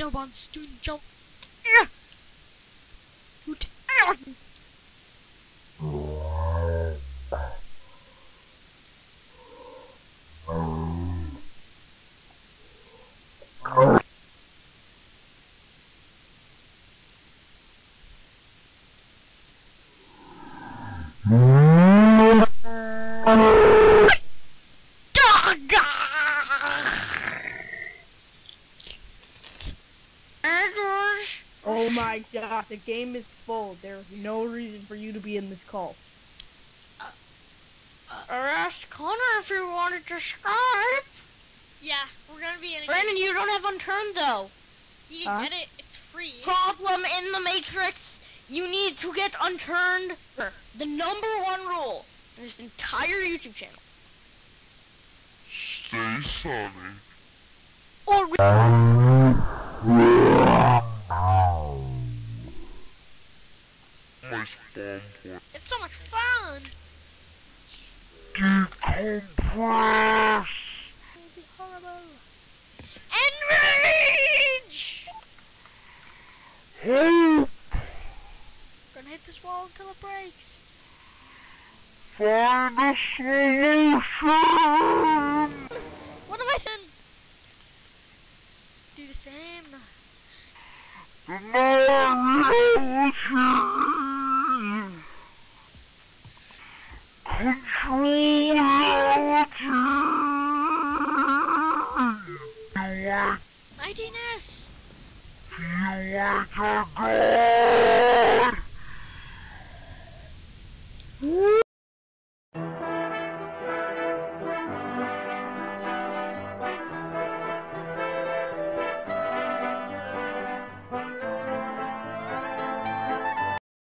dub on student jump. Mm-hmm. You tired. Oh my god, the game is full. There's no reason for you to be in this call. Or uh, uh, ask Connor if you wanted to Skype. Yeah, we're gonna be in a Brandon, you don't have unturned though. You can Huh? get it. It's free. Problem in the Matrix. You need to get unturned. The number one rule in this entire YouTube channel. Stay sunny. Or My spawn point. it's so much fun. Decompress! It'll be horrible. Enrage! Hope! Gonna hit this wall until it breaks. Find a solution! What have I done? Do the same. Deny reality! Reality! You want, Mightiness! you